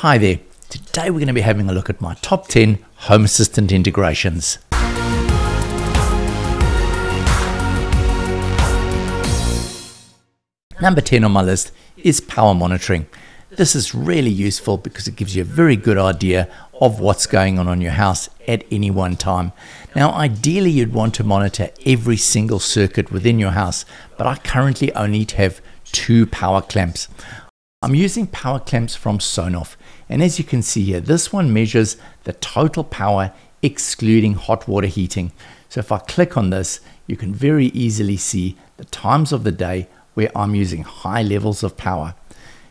Hi there. Today we're going to be having a look at my top 10 Home Assistant integrations. Number 10 on my list is power monitoring. This is really useful because it gives you a very good idea of what's going on on your house at any one time. Now, ideally, you'd want to monitor every single circuit within your house, but I currently only have two power clamps. I'm using power clamps from Sonoff, and as you can see here, this one measures the total power excluding hot water heating. So if I click on this, you can very easily see the times of the day where I'm using high levels of power.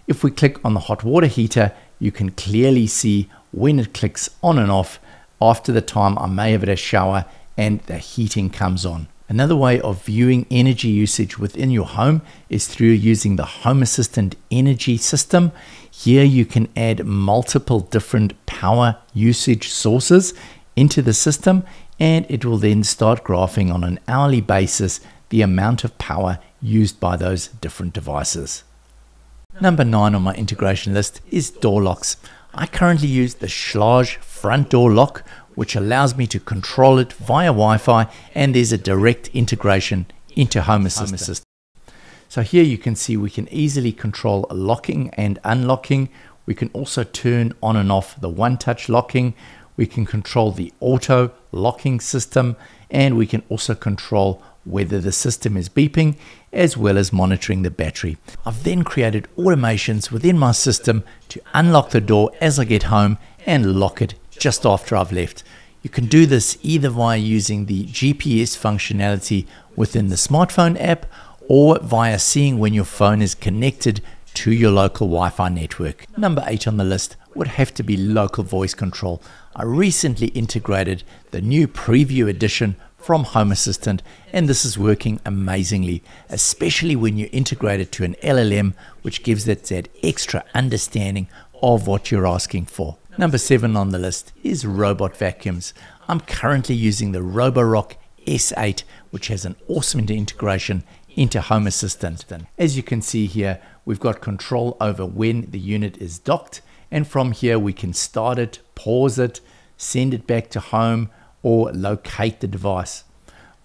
If we click on the hot water heater, you can clearly see when it clicks on and off after the time I may have had a shower and the heating comes on. Another way of viewing energy usage within your home is through using the Home Assistant energy system. Here you can add multiple different power usage sources into the system and it will then start graphing on an hourly basis the amount of power used by those different devices. Number 9 on my integration list is door locks. I currently use the Schlage front door lock which allows me to control it via Wi-Fi and there's a direct integration into Home Assistant. So here you can see we can easily control locking and unlocking. We can also turn on and off the one-touch locking. We can control the auto locking system and we can also control whether the system is beeping as well as monitoring the battery. I've then created automations within my system to unlock the door as I get home and lock it just after I've left. You can do this either via using the GPS functionality within the smartphone app or via seeing when your phone is connected to your local Wi-Fi network. Number 8 on the list would have to be local voice control. I recently integrated the new preview edition from Home Assistant and this is working amazingly, especially when you integrate it to an LLM which gives it that extra understanding of what you're asking for. Number seven on the list is robot vacuums. I'm currently using the Roborock S8, which has an awesome integration into Home Assistant. As you can see here, we've got control over when the unit is docked, and from here we can start it, pause it, send it back to home, or locate the device.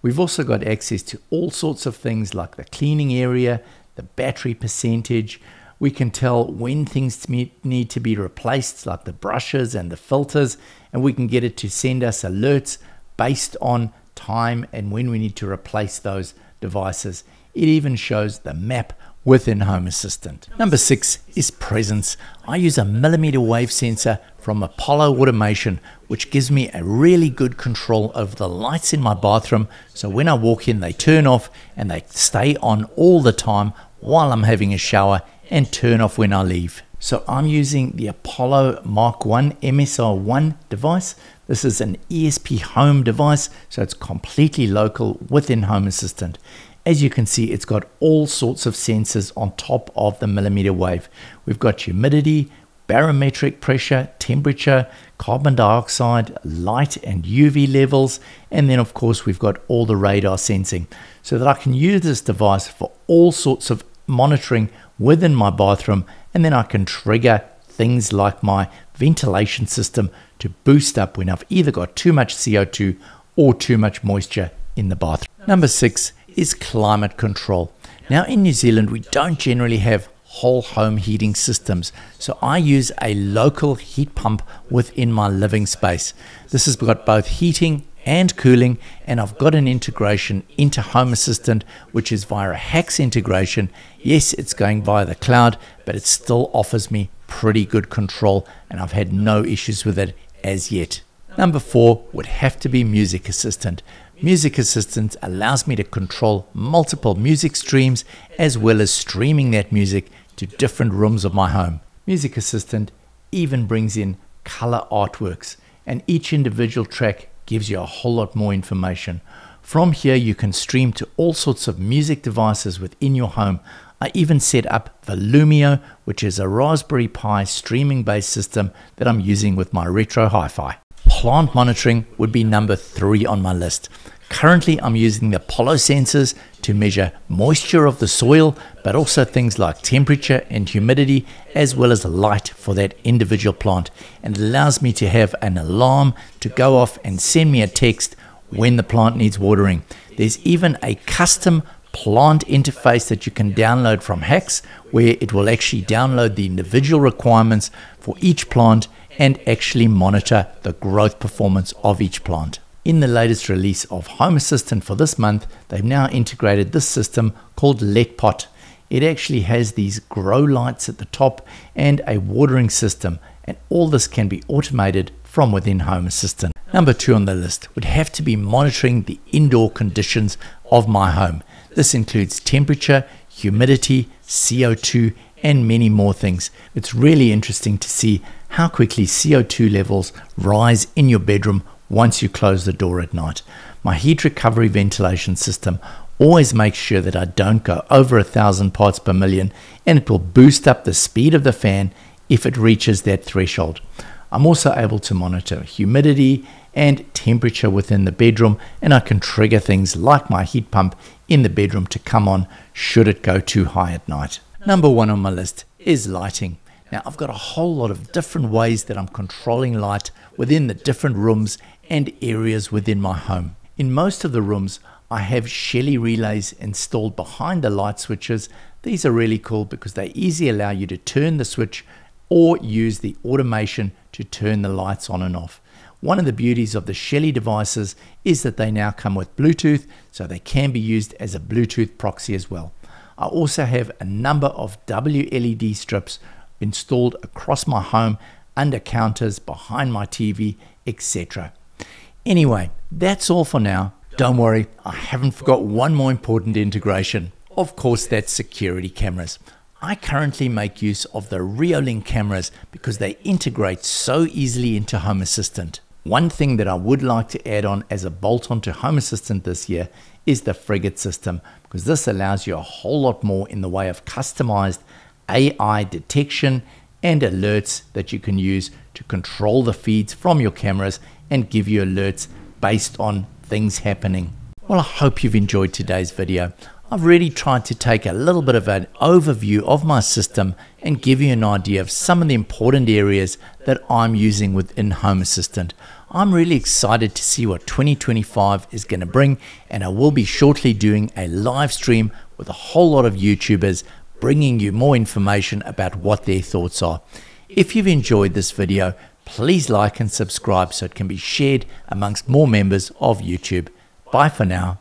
We've also got access to all sorts of things like the cleaning area, the battery percentage, we can tell when things need to be replaced, like the brushes and the filters, and we can get it to send us alerts based on time and when we need to replace those devices. It even shows the map within Home Assistant. Number six is presence. I use a millimeter wave sensor from Apollo Automation, which gives me a really good control over the lights in my bathroom. So when I walk in, they turn off and they stay on all the time while I'm having a shower and turn off when I leave. So I'm using the Apollo Mark 1 MSR1 device. This is an ESPHome device, so it's completely local within Home Assistant. As you can see, it's got all sorts of sensors on top of the millimeter wave. We've got humidity, barometric pressure, temperature, carbon dioxide, light and UV levels, and then of course we've got all the radar sensing so that I can use this device for all sorts of monitoring within my bathroom and then I can trigger things like my ventilation system to boost up when I've either got too much CO2 or too much moisture in the bathroom. Number six is climate control. Now in New Zealand, we don't generally have whole home heating systems. So I use a local heat pump within my living space. This has got both heating and cooling and I've got an integration into Home Assistant which is via a HACS integration. Yes, it's going via the cloud, but it still offers me pretty good control and I've had no issues with it as yet. Number four would have to be Music Assistant. Music Assistant allows me to control multiple music streams as well as streaming that music to different rooms of my home. Music Assistant even brings in color artworks and each individual track gives you a whole lot more information. From here, you can stream to all sorts of music devices within your home. I even set up Volumio, which is a Raspberry Pi streaming based system that I'm using with my Retro Hi Fi. Plant monitoring would be number three on my list. Currently, I'm using the Apollo sensors to measure moisture of the soil, but also things like temperature and humidity, as well as light for that individual plant. And allows me to have an alarm to go off and send me a text when the plant needs watering. There's even a custom plant interface that you can download from HACS, where it will actually download the individual requirements for each plant and actually monitor the growth performance of each plant. In the latest release of Home Assistant for this month, they've now integrated this system called LetPot. It actually has these grow lights at the top and a watering system, and all this can be automated from within Home Assistant. Number two on the list would have to be monitoring the indoor conditions of my home. This includes temperature, humidity, CO2, and many more things. It's really interesting to see how quickly CO2 levels rise in your bedroom once you close the door at night. My heat recovery ventilation system always makes sure that I don't go over a thousand parts per million and it will boost up the speed of the fan if it reaches that threshold. I'm also able to monitor humidity and temperature within the bedroom and I can trigger things like my heat pump in the bedroom to come on should it go too high at night. Number one on my list is lighting. Now I've got a whole lot of different ways that I'm controlling light within the different rooms and areas within my home. In most of the rooms, I have Shelly relays installed behind the light switches. These are really cool because they easily allow you to turn the switch or use the automation to turn the lights on and off. One of the beauties of the Shelly devices is that they now come with Bluetooth, so they can be used as a Bluetooth proxy as well. I also have a number of WLED strips installed across my home, under counters, behind my TV, etc. Anyway, that's all for now. Don't worry, I haven't forgot one more important integration. Of course, that's security cameras. I currently make use of the Reolink cameras because they integrate so easily into Home Assistant. One thing that I would like to add on as a bolt on to Home Assistant this year is the Frigate system because this allows you a whole lot more in the way of customized AI detection and alerts that you can use to control the feeds from your cameras and give you alerts based on things happening. Well, I hope you've enjoyed today's video. I've really tried to take a little bit of an overview of my system and give you an idea of some of the important areas that I'm using within Home Assistant. I'm really excited to see what 2025 is going to bring, and I will be shortly doing a live stream with a whole lot of YouTubers bringing you more information about what their thoughts are. If you've enjoyed this video, please like and subscribe so it can be shared amongst more members of YouTube. Bye for now.